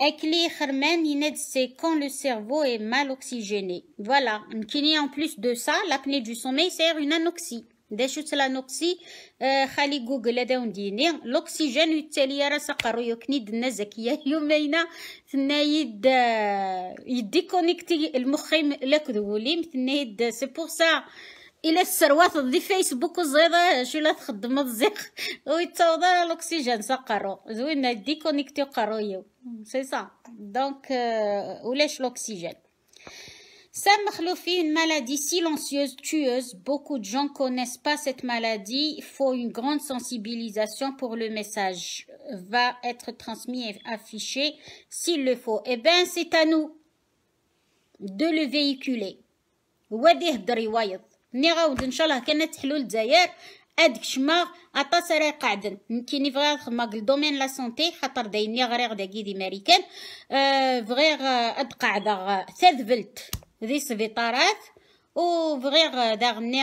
c'est quand le cerveau est mal oxygéné. Voilà. En plus de ça, l'apnée du sommeil, c'est une anoxie. داشوت لانوكسي خالي جوجل هذا ونديني الاكسجين يتالي راه سقرو يوكني دنا زكيه يومينا ثنايد يديكونيكتي المخ لك ذوليم ثنايد سي بور سا الى السروات دي فيسبوك الزيضة شو لا تخدم الزيق ويتصوض الاكسجين سقرو زوين ديكونيكتي قرويو سي سا دونك ولاش l'oxygène Sam Makhloufi, une maladie silencieuse, tueuse. Beaucoup de gens connaissent pas cette maladie. Il faut une grande sensibilisation pour le message. Va être transmis et affiché s'il le faut. Eh ben, c'est à nous de le véhiculer. ني غاود إن شاء الله كانت تحلو الجزائر ادك شما عطا سرا قاعدن. كيني فغير خما دومين لا سونتي خاطر دايني غريغ داكي دي ماريكان. آه فغير اد قاعدة ثذبلت ذي سبيطارات. و فغير داغني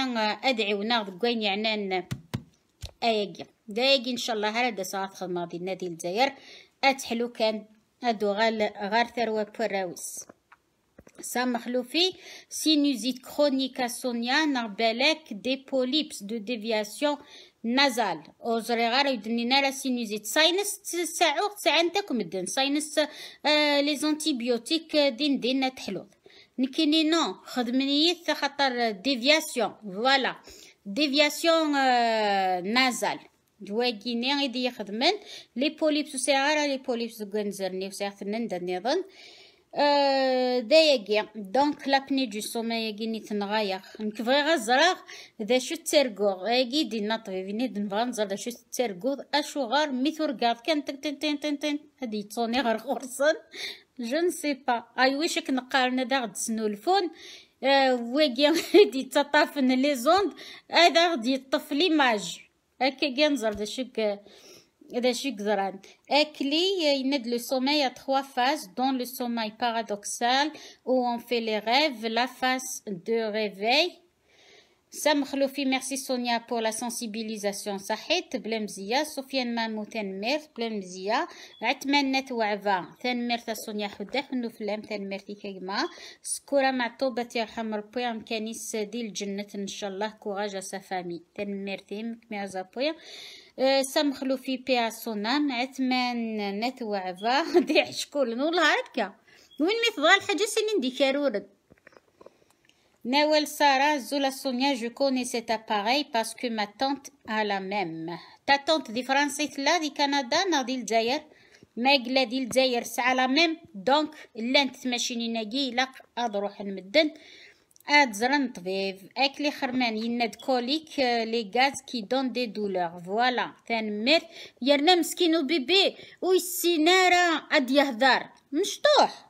ادعيونا دكوين يعنان. آياكي. دايقي إن شاء الله هذا ساعات خدمة ديال نادي الجزائر. أتحلو كان هادو غال غار ثروة براوس Sam Makhloufi, sinusite chronique à Sonia, Narbelek, des polypes de déviation nasale. وزري غير يدنينا لا سينوزيت ساينس تساعو تساعنتكم الدن ساينس آه لي زانتيبيوتيك دين دين تحلوض نكيني نو خدمنيت خاطر ديفياسيون فوالا ديفياسيون آه نازال دواكيني غيدي يخدمن لي بوليبس وسيغارا لي بوليبس كنزرني وسيغتنن دني ظن داياكي دونك لابني دو سومي كي نتنغايا نك بغي غزراغ دا شو تسرقو اكي دينا طبيبيني نبغى نزر دا شو تسرقو اشو غار ميثور كاض كان تن تن تن تن تن هادي تصوني غير خرصن جو نسي با اي ويشك نقارن دا غد سنولفون ويكي دي تطافن لي زوند هذا غدي يطف ليماج هكا كي Eh euh, il y a le sommeil à trois phases, dont le sommeil paradoxal, où on fait les rêves, la phase de réveil. Sam Khloufi, merci Sonia pour la sensibilisation. Sahit, Blemzia, Sofiane Mamou, Tenmir, Blemzia, Atman Netouava, Tenmir, Sonia Houdeh, Nouflem, Tenmir, Tikegma, Skoura Matouba, Tirham Rpoyam, Kanis, Dil, Jennet, Inch'Allah, courage à sa famille. Tenmir, Tim, Kmiaza Poyam. سمخلو في بيع صنان عثمان نتوعفا. دي حشكول والله هكا وين مي الحاجة سنين دي كارورد Nawel Sarah Zula Sonia, je connais cet appareil parce que ma tante a la même. Ta tante di فرنسا لا دي كندا ناضي الجزائر. ما قلا ديال الجزائر ساعه لا ميم. دونك لانت تماشينيناكي لا اضروح نمدن اد زرن طبيب اكلي خرمان يناد كوليك لي غاز كي دون دي دولور فوالا تنمر يرنا مسكينو بيبي ويسينارا اد يهدر مشطوح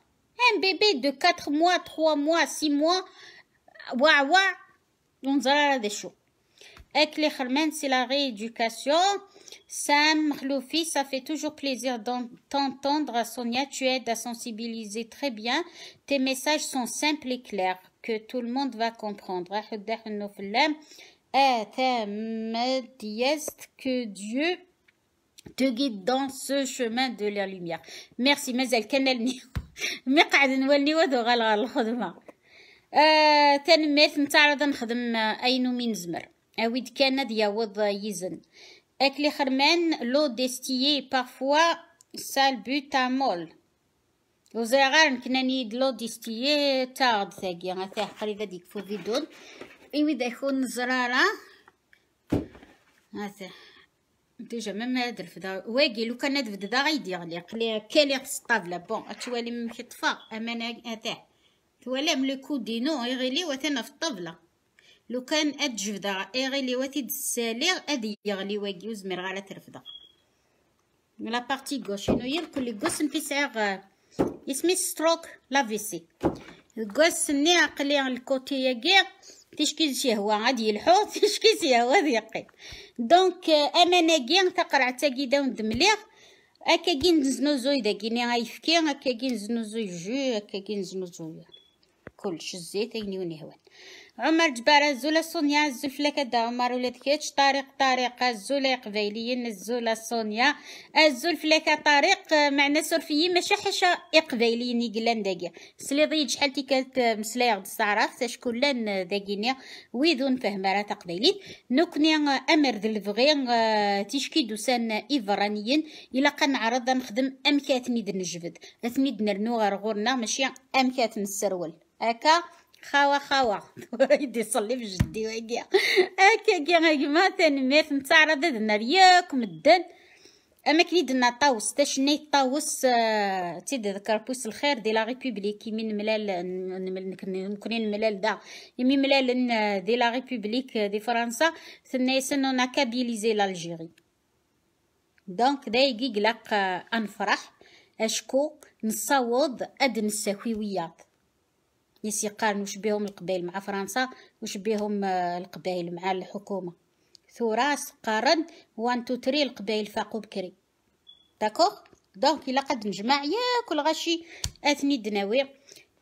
ان بيبي دو 4 موا 3 موا 6 موا واع واع ونزرا هذا شو اكلي خرمان سي لا ريدوكاسيون Sam Khloufi, ça fait toujours plaisir d'entendre. Sonia, tu aides à sensibiliser très bien. Tes messages sont simples et clairs, que tout le monde va comprendre. Que Dieu te guide dans ce chemin de la lumière. Merci, مازال كان لني مي قاعد نولي وذو الخدمة آه تنميت نتعرض نخدم اينو من زمر اويد كان دياوض يزن اكلي خرمان لو ديستيي بارفوا سال بوتامول وزغار كنا نيد لو ديستيي تاغد ثاقي. غاثاه قريبا ديك فو فيدون. إيوي دا يكون زرارة. هاثا ديجا ميم هاد الفدا. واقي لو كان هاد الفدا غيدي غلي. قلي كالي الطابلة بون أتوالي مكتفا اما هاثاه توالي ملي كودينو يغلي وثنا في الطابلة لو كان اد ايغي لي واتي الساليغ اد يغلي واقي وزمير غالا ترفدا لا بارتي غوش. شنو هي كل غوس نفيسيغ اسمي ستروك لافيسي الغوس ني عقلي الكوتي ياكي تشكي شهوة غادي يلحو تشكي شهوة ذيقي دونك أنا ناكي تقرع تاكي داون دمليغ هكا كي نزنوزوي داكي ني غايفكي هكا كي نزنوزوي جو هكا كي نزنوزوي كلش الزيت ايني ونهوان عمر جبارة الزولة سونيا الزفلة كدا عمر ولاد كيتش طريق طريق الزولة قبيليين الزولة سونيا الزول فلاكا طريق معنا سورفيي ماشي حاشا قبيليين يقلان داقي سلي ضيج شحال كانت مسلايا غد الصعراف تاش كلان داقيني ويدون فهم راه تقبيلين نكني أمر ذا الفغي تيشكي دوسان إيفرانيين إلا قنعرض نخدم امكاتني دنجبد اثني دنرنو غير غورنا ماشي أمكات نسرول هكا؟ خاوة خاوة. يدي صلي في جدي ويقيا هكا كي غيما تنميت نتعرض دنا رياك مدن. أما كلي دنا طاوس. تشني طاوس تيد ذكر بوس الخير دي لا ريبوبليك. من ملال نكونين ملال دا. يمي ملال دي لا ريبوبليك دي فرنسا. ثنا يسنونا كابيليزي لالجيري. دونك دا يقي قلق أنفرح. أشكو. نصوض. اد نساكويات ناس يقارنوا وش بيهم القبائل مع فرنسا وش بيهم آه، القبائل مع الحكومة. ثراس قارن وان تو تري القبائل فاقو بكري. داكوغ دونك الا قد نجمع ياكل غاشي اثني دناوي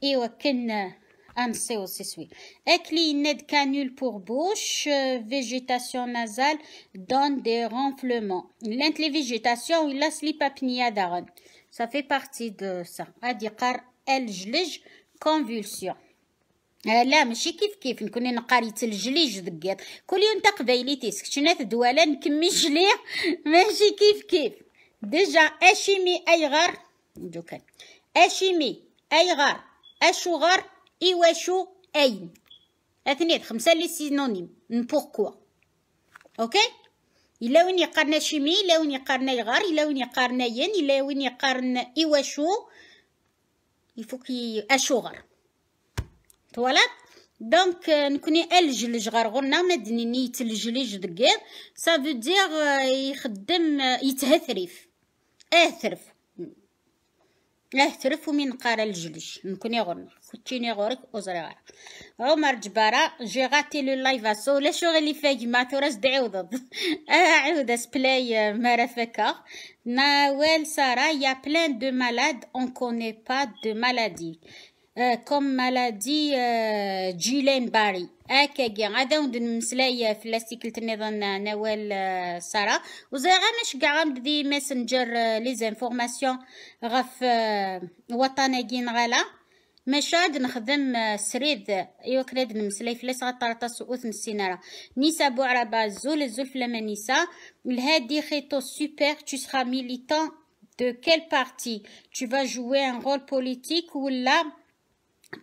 ايوا كن انسيو سيسوي اكلي ند كانول بور بوش فيجيتاسيون نازال دون دي رونفلمون لانت لي فيجيتاسيون الا سلي بابنيا داغن ça fait partie de ça. هادي قار الجلج كونفولسيون آه لا ماشي كيف كيف نكون نقاري تلجليج دقيت كل يوم تقبايلي تيسك شنات دوالا نكمي جلي. ماشي كيف كيف. ديجا أشيمي اي غار دوكا. أشيمي اي غار اشو غار ايواشو أين. أثنين. خمسة لي سينونيم. بوركوا أوكي إلا وين يقارنا شيمي إلا وين يقارنا يغار إلا وين يقارنا ين إلا وين يقارن ايواشو يفوك اشوغر طوالات دونك نكوني الجلج غير غرنا مدني نيت الجلج دقير سا فو دير يخدم يتهثرف اهثرف اهثرف ومن قارا الجلج نكوني غرنا كنتيني غورك وزري عمر جبارة جي غاتي لو لايف اسو لا شغل اللي ما تورس دعوض آه عود سبلاي مرافكا نوال سارة يا بلان دو مالاد اون كوني با دو مالادي كوم مالادي جيلين باري هكاكي غادا ندمسلاي في لاستيكلت النظام نوال سارة وزي غامش كاع غنبدي ماسنجر لي زانفورماسيون غف وطناكين غالا مشاد نخدم سريد. ايوا كريد نمسلاي فلاس غطرطا سؤوث نسينارا. نيسا بوعربا زول الزول فلما نيسا. الهادي خيطو سوبر seras militant de quelle partie tu vas jouer un rôle politique ou là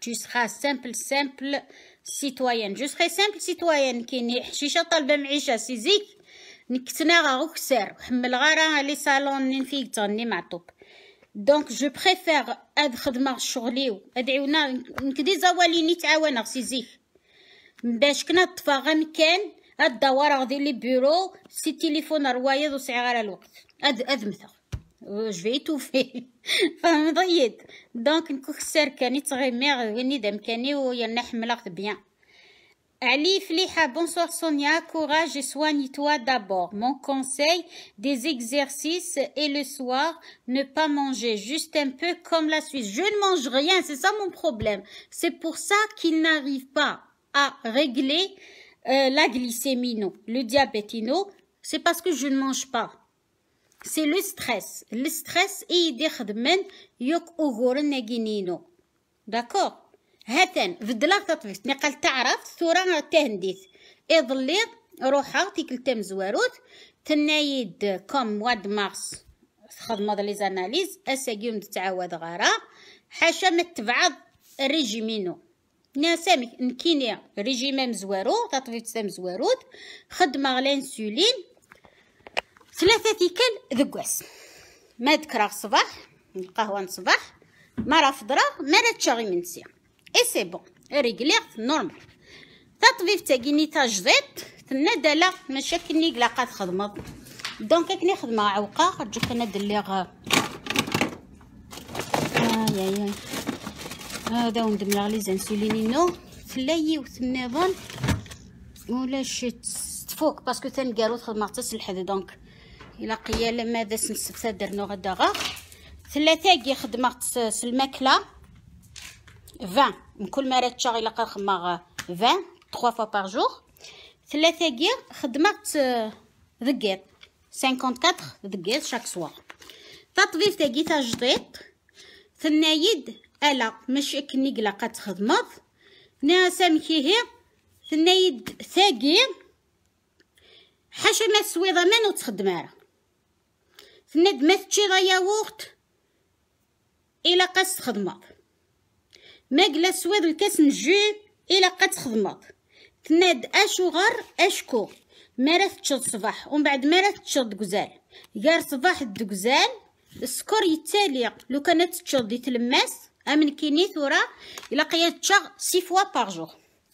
tu seras simple simple citoyenne. Je serai simple citoyenne كيني حشيشه طالبه معيشه سيزيك نكتنا غا غوكسار حمل غارا لي صالون نين فيك تغني معطوب دونك جو بريفير هاد خدمه شغلي ادعونا نكدي زواليني تعاون سيزيك باش كنا طفا غمكان الدوار غادي لي بيرو سي تليفون روايض وسعي غير الوقت اد اد مثل جو في توفي فهم ضيد دونك نكون خسر كاني تغيمير ويني دام كاني ويا نحمل بيان Ali Fliha, bonsoir Sonia, courage et soigne-toi d'abord. Mon conseil, des exercices et le soir, ne pas manger, juste un peu comme la Suisse. Je ne mange rien, c'est ça mon problème. C'est pour ça qu'il n'arrive pas à régler euh, la glycémie, le diabète, c'est parce que je ne mange pas. C'est le stress. Le stress, yok D'accord? هاتان في الدلاغ تطفيت قال تعرف ثورة تهنديث إظلي روحا تيكل تم زواروت. تنايد كوم واد مارس. خدمة لي زاناليز اساقيون تتعاود غارا حاشا ما تبعض ريجيمينو ناسامك نكيني ريجيم مزوارو تطفيت سام زواروت. خدمة الانسولين ثلاثة تيكل ذكواس ما ذكرى الصباح القهوة الصباح مرة فضرة. مرة تشاغي منسي اي سي بون ريغليغ نورمال تطبيب تاكيني تاجزيت تنادلا ماشي كني قلاقا تخدمض دونك كني خدمة عوقا رجوك أنا دليغ اي اي هذا وندملغ لي زانسولينينو تلاي وثنظن ولا شي تفوق باسكو تنقارو تخدم حتى الحد دونك الا قيا ماذا سنسبتا درنو غدا غا ثلاثة كي خدمة الماكلة 20 من كل مرة تشاغي لقا خدمة 20 3 فوا باغ جور ثلاثة كيا خدمت ذكيت 54 ذكيت شاك سوار تطبيب تاكي تجديد ثنايد الا ماشي كني قلاقا تخدمض نا سامكي هي ثنايد ثاقي حاشا ما سويضة منو تخدمارا ثناد ما تشيغا ياوغت إلا قاس تخدمض ماكلا سواد الكاس نجو إلى قد خدمات تناد اشغر اشكو مرات تشد صباح. ومن بعد مرات تشد غزال. غير صباح الدغزال السكر يتالي. لو كانت تشد يتلماس أمن كيني ثورا إلى قيات تشغ سي فوا باغ جور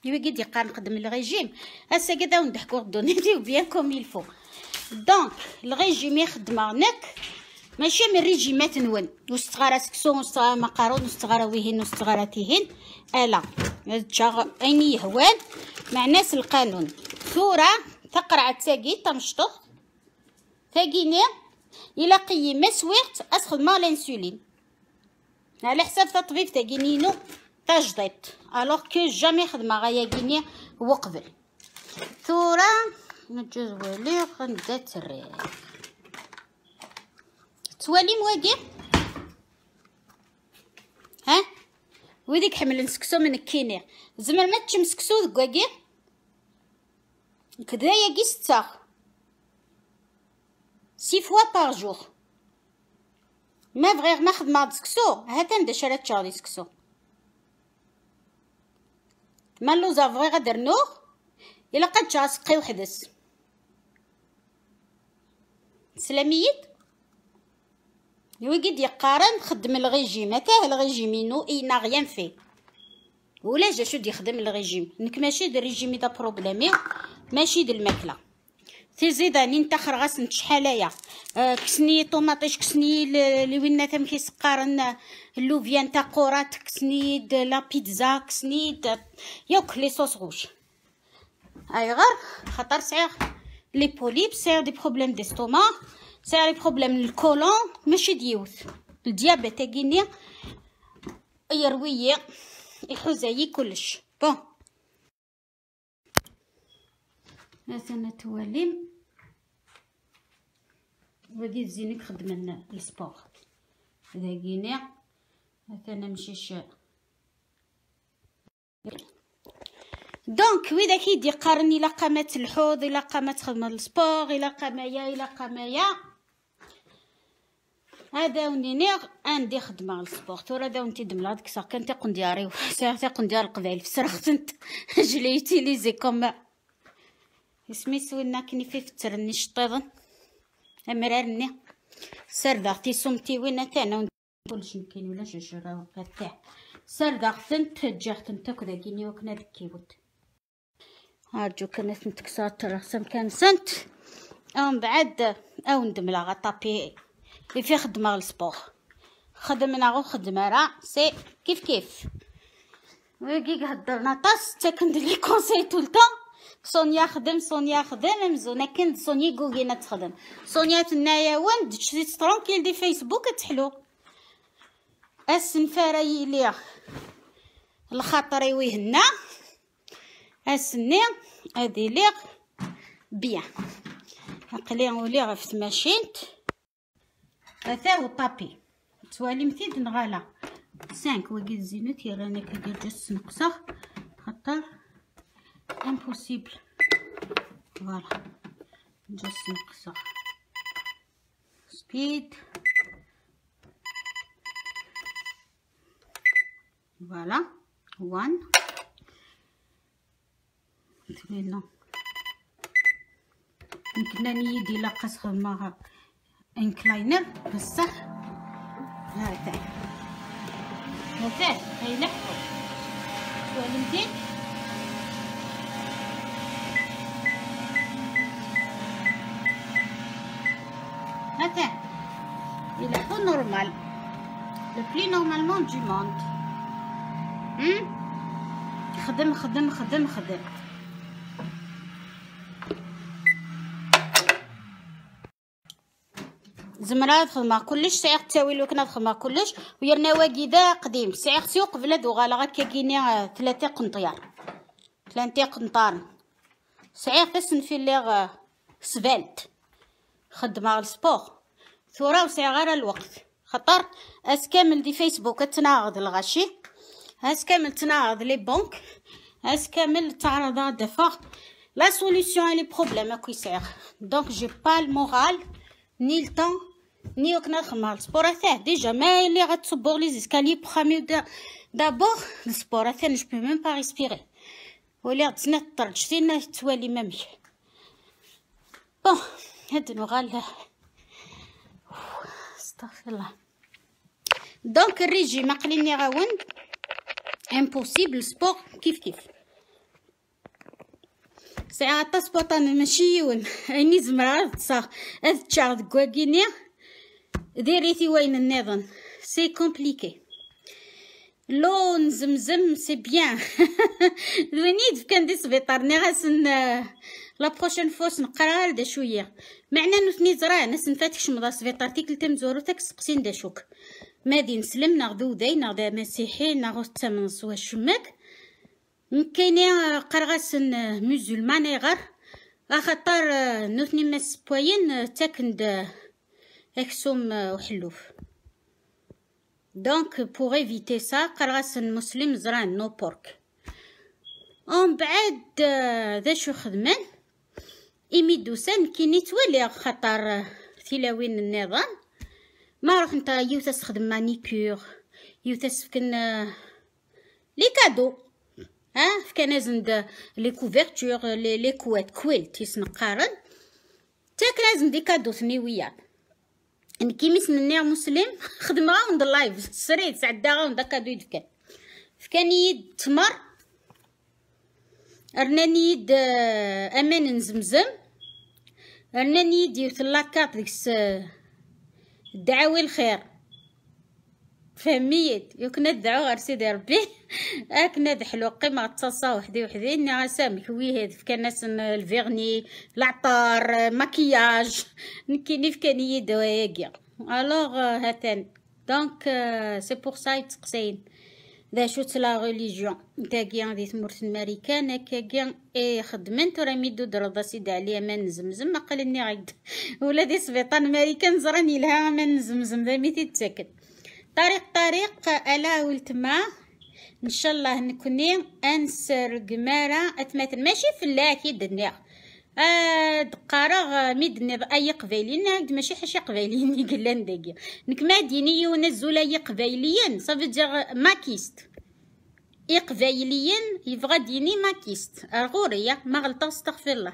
يوا قد يقار نقدم الريجيم. هسا كدا ونضحكو غدو. نديو بيان كوم يلفو دونك الريجيم يخدم نك ماشي من ريجيمات نون وستغارا سكسو وستغارا مقارون وستغارا ويهن وستغارا تيهن. ألا. تشاغ اين يهوان مع ناس القانون. ثورة تقرع تاقي تمشطو تاقيني إلى قيم مسويغت اسخد ما الانسولين على حساب تطبيب تاقينينو تجديد. ألوغ كو جامي خدمة غايا كيني وقبل. ثورة نجوز ولي غنبدا تريك توالي مواقع؟ ها؟ ويديك حمل نسكسو من الكينير زمر ما تمسكسو دكواكي كدا ياكي ستا سي فوا بار جور ما فغير ما خدمة سكسو هاتا ندا شرات شاغدي سكسو ما اللوزا فغي غادر نوغ إلا قد جا سقي وحدس. سلاميت. يوجد يقارن خدم الريجيم. هكاه الريجيم إي نا في ولا جا شو يخدم الريجيم؟ نك ماشي د الريجيم دا بروبليمي ماشي د الماكلة. تزيداني انت خرغاس نت شحالايا آه كسني طوماطيش كسني لي وين تم كيسقارن اللوفيان تاع قورات كسني لا بيتزا كسني د يوك لي صوص غوش. أي غير خطر صعيغ. لي بوليب صعيغ دي بروبليم ديستوما ساري بروبليم الكولون ماشي ديوث الديابيت كيني يروي يحوزاي كلش بون مثلا تواليم ودي زينك خدمنا السبور هذا كيني مثلا مشيش دونك وإذا كيدي قارن إلى قامت الحوض إلى قامت خدمة السبور إلى قامايا إلى قامايا هذا ونينيغ عندي خدمة السبور تورا دا ونتي دملا ديك الساعة كان تيقن دياري ساعة تيقن ديار القبائل فسرختنت جليتي لي زي كوم. سوينا كني في فترني شطيضن امرارني سردغتي سمتي وين تانا كلش مكين ولا شجرة تاع. سردا ختنت جاختن تاكل كيني وكنا دكيوت هارجو كانت نتكسات رسم كان سنت. أو بعد أو ندم لا طابي في خدمه السبور خدمنا غو خدمة راه سي كيف كيف. ويجي هضرنا طاس تا كندير لي كونساي طول سونيا خدم سونيا خدم مزونه كنت سونيا كوكينا تخدم. سونيا تنايا وين تشري ترونكيل دي فيسبوك تحلو. السنفاري ليا الخاطر يويهنا أسني هادي ليغ بيان. عقلي ولي غفت ماشينت. هذا هو طابي توالي مثيد نغالا سانك وقيت زينت يا راني كدير جس نقصه خاطر امبوسيبل فوالا جس نقصه سبيد فوالا وان تبينا يمكن اني يدي لاقص خدمة إنكلاينر بصح هذا هذا هاي لحظة. فهمتي هذا يلحقو نورمال لو بلي نورمالمون دو موند خدم خدم خدم خدم. زمرات خدمة كلش سايق تساوي لو كنا خدمة كلش. ويرنا واقيدا قديم سايق سوق قبل دو غالا غاكا كيني ثلاثة قنطيار. ثلاثة قنطار. سايق تسن في اللي سفالت. خدمة السبور. ثورة وسايق غير الوقت. خطر اس كامل دي فيسبوك تناغض الغاشي. اس كامل تناغض لي بنك. اس كامل تعرض دفع. لا سوليسيون لي بروبليم اكو يسير دونك جي با المورال ني التون ني وكنا نخمم السبور تاع ديجا ما اللي غتصبور لي زيسكالي بخامي دابور السبور تاع نش بو ميم با ريسبيري ولي غتنطر شتينا توالي مامي بون هاد نغال استغفر الله دونك الريجيم قليني غاون امبوسيبل سبور كيف كيف ساعات سبوطان ماشي يون اني زمرا تصا هاد تشارد كواكيني ديريتي وين النظام سي كومبليكي لو نزمزم سي بيان ونيد كان دي سبيطار ني غاسن لا بروشين فوس نقرا دا شوية معنا نثني زرا ناس نفاتكش مضا سبيطار تيكل تمزورو تاك سقسين دا شوك مادي نسلم ناخذ داي ناخذ مسيحي ناخذ تمن سوا شمك كاينين قرغاسن مسلمان غير اخطر نثني مس بوين تاكند اكسوم وحلوف دونك بوغ ايفيتي سا قرغاس المسلم زران نو بورك اون بعد ذا شو خدمان ايمي دوسان كي نتولي خطر ثلاوين النظام ما روح نتا يوتا تستخدم مانيكور يوتا فكن لي كادو ها فكان زند لي كوفرتور لي لي كوات كويلت يسنقارن تاك لازم دي كادو ثنيويات كي مسنني مسلم خدم راوند اللايف سريت سعدا راوند هكا دو يدفكان فكان يد تمر رناني يد آه، أمان نزمزم رناني يد يوث لاكات ديك الدعاوي الخير. فهميت يوكنا ندعو غير سيدي ربي. اكنا دحلو قيمة تصاصا وحدي وحدي. إني غاسام كوي هاد فكان ناس الفيغني العطار مكياج نكيني فكاني دواياكيا ألوغ هاتان. دونك سي بور سا يتقسين ذا شوت لا ريليجيون تاكيا غادي تمرت الماريكان هكاكيا اي خدمنت راه ميدو درضا سيدي عليا ما نزمزم ما قالني غيد ولادي سبيطان ماريكان زراني لها ما نزمزم ذا ميتي تسكت طريق طريق الا ولتما إن شاء الله نكوني أنسر قمارة. اتمثل ماشي أكيد النيغ آه دقارة ميد أي قبايلين ماشي حاشي قبايلين يقلان داكيا نك ما ديني يونزولا أي قبايليين صافي ماكيست إي قبايليين يبغى ديني ماكيست غورية ما غلطة استغفر الله.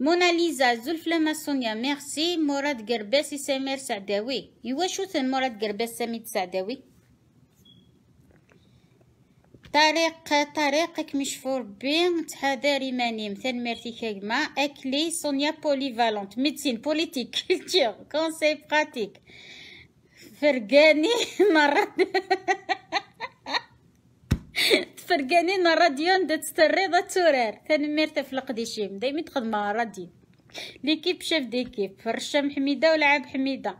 موناليزا زلفلة سونيا ميرسي مراد قرباسي سمير سعداوي يوا شو ثن مراد قرباس سميت سعداوي طريق طريقك مشفور بين تحذاري ماني مثل ميرتي كاكما اكلي سونيا بوليفالونت ميدسين بوليتيك كولتور كونساي براتيك فرقاني مرة تفرقاني راديون دا تستريض تورار ثاني ميرتا في القديشيم دايما تخدم راديو ليكيب شاف ديكيب. رشام حميدة ولعب حميدة.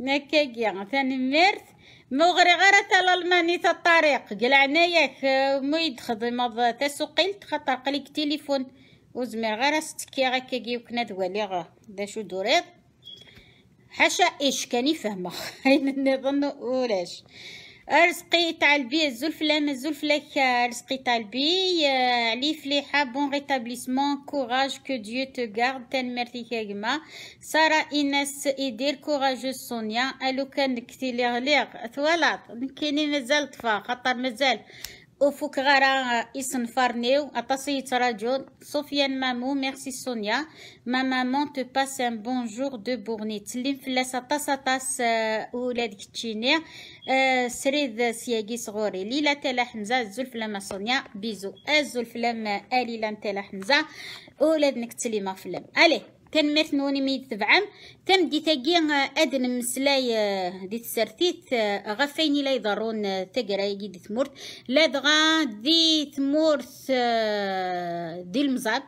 نكاكيا ثاني ميرت مغري غير الالماني تا الطريق. قلعنا ياك. مو يدخل تسوقيلت خاطر قليك تليفون. وزمير غير ستكي هكا كيوكنا دوالي دا شو دوريض؟ حاشا إيش كان يفهمه؟ نظن ولاش رزقي تاع البي الزلفلة ما الزلفلة رزقي تاع البي. علي فليحة بون ريتابليسمون كوراج كو ديو تو غارد تنمرتي كاكما سارة إيناس إيدير كوراجو سونيا ألو كان كتي ليغ ليغ ثوالات كاينين مازال طفا خاطر مازال وفوك غارا يصنفرنيو اطاسي يتراجعون سفيان مامو ميرسي سونيا ما مامون تو باس ان بونجور دو بورني تسلم فلاس اطاس اطاس ولادك تشيني سريد سياقي صغوري ليلة تالا حمزة لما سونيا بيزو الزلف لما اليلا تالا حمزة ولادنك تسليمة فلم اليه تنميت نوني ميد تبعم تم دي تاقي أدن مسلاي دي تسرتيت غفيني لا يضرون تقرا دي تمورت لا دغا دي تمورت دي المزاد.